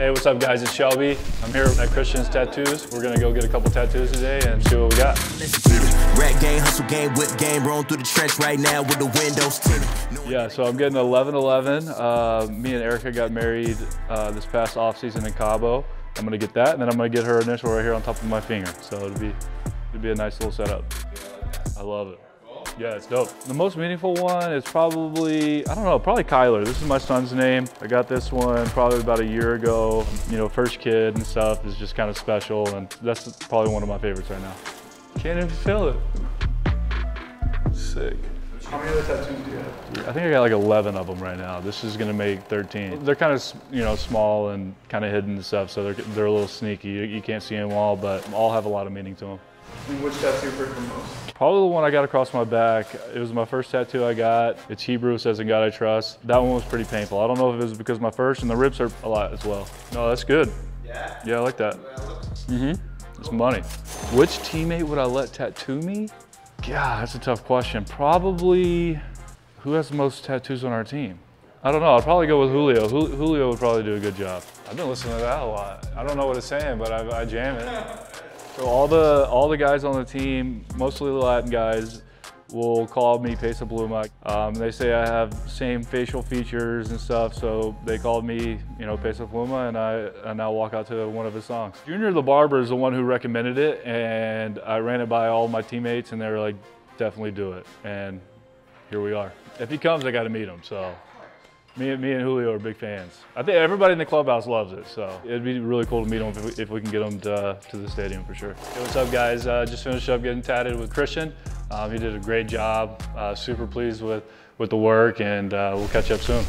Hey, what's up guys? It's Shelby. I'm here at Christian's Tattoos. We're gonna go get a couple tattoos today and see what we got. Rap game, hustle game, whip game, rolling through the trench right now with the windows tinted. Yeah, so I'm getting 11-11. Uh, me and Erica got married uh, this past off season in Cabo. I'm gonna get that, and then I'm gonna get her initial right here on top of my finger. So it'll be, it'll be a nice little setup. I love it. Yeah, it's dope. The most meaningful one is probably, I don't know, probably Kyler. This is my son's name. I got this one probably about a year ago. You know, first kid and stuff is just kind of special, and that's probably one of my favorites right now. Can't even feel it. Sick. How many other tattoos do you have? I think I got like 11 of them right now. This is gonna make 13. They're kind of, you know, small and kind of hidden and stuff, so they're, they're a little sneaky. You, you can't see them all, but all have a lot of meaning to them. And which tattoo hurt the most? Probably the one I got across my back. It was my first tattoo I got. It's Hebrew, says in God I trust. That one was pretty painful. I don't know if it was because my first, and the ribs hurt a lot as well. No, that's good. Yeah. Yeah, I like that. Mm-hmm. It's money. Which teammate would I let tattoo me? God, that's a tough question. Probably, who has the most tattoos on our team? I don't know. I'd probably go with Julio. Jul- Julio would probably do a good job. I've been listening to that a lot. I don't know what it's saying, but I, I jam it. So all the all the guys on the team, mostly the Latin guys, will call me Peso Pluma. Um, they say I have same facial features and stuff, so they called me, you know, Peso Pluma, and I and now walk out to one of his songs. Junior the Barber is the one who recommended it, and I ran it by all my teammates, and they were like, definitely do it, and here we are. If he comes, I got to meet him. So. Me, me and Julio are big fans. I think everybody in the clubhouse loves it, so it'd be really cool to meet him if we, if we can get him to, to the stadium for sure. Hey, what's up, guys? Uh, just finished up getting tatted with Christian. Um, he did a great job. Uh, super pleased with, with the work, and uh, we'll catch up soon.